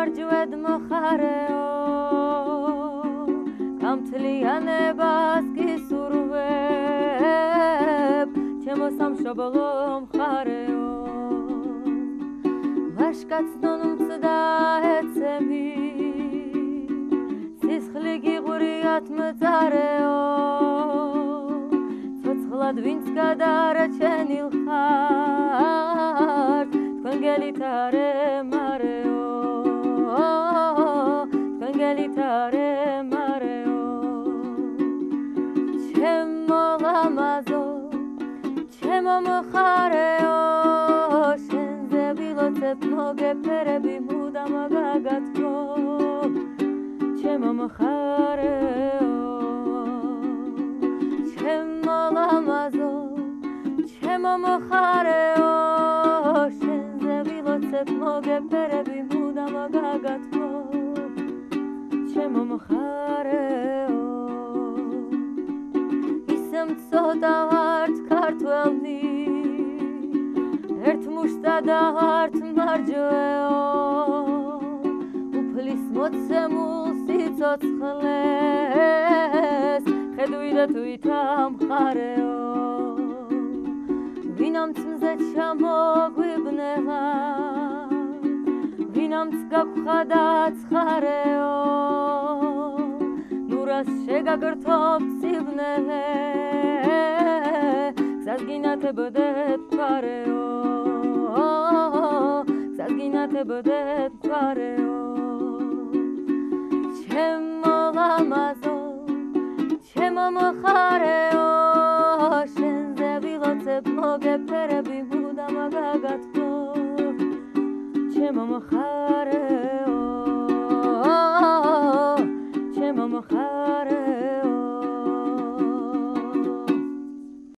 სად მოხარეო. გამთლიანებას გისურვებ ჩემო სამშობლო მხარეო. ვაშკაცნონ მცდა ეცემი სისხლი გიღურიათ მწარეო ცოცხლად ვინც გადარჩენილ ხარ თქვენ გელითარე მარეო ლამაზო ჩემო მხარეო შენზე ვილოცებ მოგეფერები მუდამ გაგათქო ჩემო მხარეო ჩემო ლამაზო ჩემო მხარეო შენზე ვილოცებ მოგეფერები მუდამ გაგათქო ჩემო მხარეო მწოდა ვართ ქართველნი ერთ მუშტა და ვართ მარჯვეო. უფლის მოცემულ სიცოცხლეს ხედვი და თვითამხარეო ვინამ წმზე ჩამოგვიბნელა ვინამ გაგხადა ცხარეო ნურას შეგაგრთობ სიბნელე გზაგინათებდეთ ფარეო გზაგინათებდეთ ფარეო. ჩემო ლამაზო ჩემო მხარეო შენზე ვილოცებ მოგეფერები მუდამ გაგათქო ჩემო მხარეო mojaré